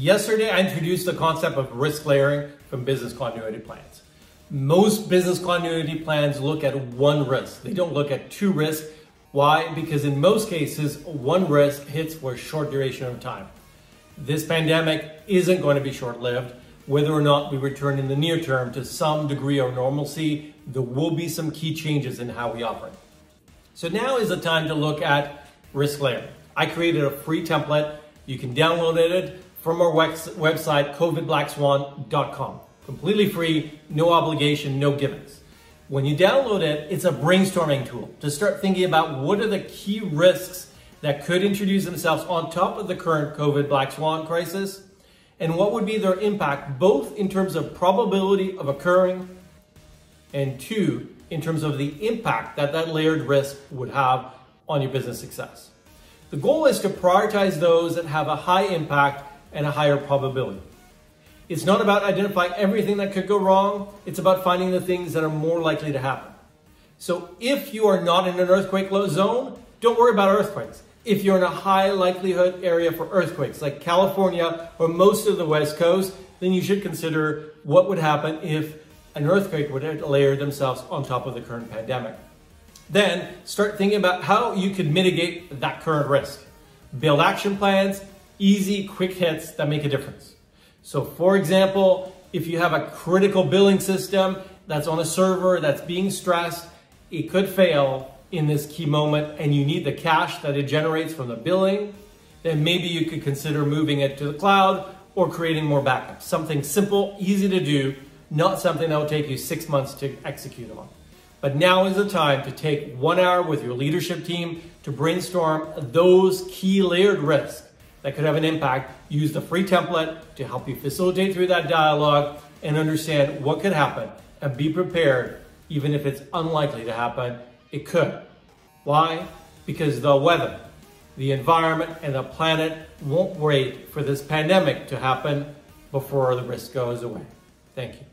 Yesterday, I introduced the concept of risk layering from business continuity plans. Most business continuity plans look at one risk. They don't look at two risks. Why? Because in most cases, one risk hits for a short duration of time. This pandemic isn't going to be short-lived. Whether or not we return in the near term to some degree of normalcy, there will be some key changes in how we operate. So now is the time to look at risk layering. I created a free template. You can download it from our website, covidblackswan.com. Completely free, no obligation, no givens. When you download it, it's a brainstorming tool to start thinking about what are the key risks that could introduce themselves on top of the current COVID Black Swan crisis, and what would be their impact both in terms of probability of occurring, and two, in terms of the impact that that layered risk would have on your business success. The goal is to prioritize those that have a high impact and a higher probability. It's not about identifying everything that could go wrong. It's about finding the things that are more likely to happen. So if you are not in an earthquake low zone, don't worry about earthquakes. If you're in a high likelihood area for earthquakes, like California or most of the West Coast, then you should consider what would happen if an earthquake would layer themselves on top of the current pandemic. Then start thinking about how you could mitigate that current risk. Build action plans, easy, quick hits that make a difference. So for example, if you have a critical billing system that's on a server that's being stressed, it could fail in this key moment and you need the cash that it generates from the billing, then maybe you could consider moving it to the cloud or creating more backups. Something simple, easy to do, not something that will take you six months to execute on. But now is the time to take one hour with your leadership team to brainstorm those key layered risks that could have an impact, use the free template to help you facilitate through that dialogue and understand what could happen and be prepared even if it's unlikely to happen, it could. Why? Because the weather, the environment, and the planet won't wait for this pandemic to happen before the risk goes away. Thank you.